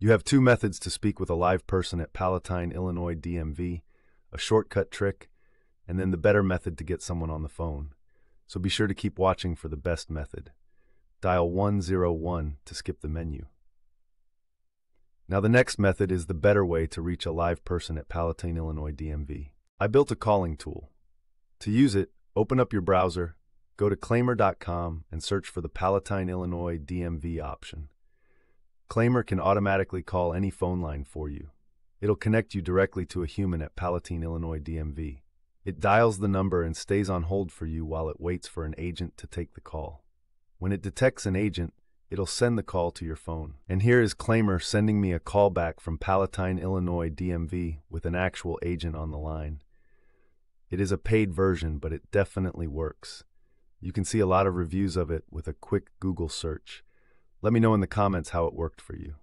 You have two methods to speak with a live person at Palatine, Illinois DMV a shortcut trick, and then the better method to get someone on the phone. So be sure to keep watching for the best method. Dial 101 to skip the menu. Now, the next method is the better way to reach a live person at Palatine, Illinois DMV. I built a calling tool. To use it, open up your browser, go to claimyr.com, and search for the Palatine, Illinois DMV option. Claimyr can automatically call any phone line for you. It'll connect you directly to a human at Palatine, Illinois DMV. It dials the number and stays on hold for you while it waits for an agent to take the call. When it detects an agent, it'll send the call to your phone. And here is Claimyr sending me a call back from Palatine, Illinois DMV with an actual agent on the line. It is a paid version, but it definitely works. You can see a lot of reviews of it with a quick Google search. Let me know in the comments how it worked for you.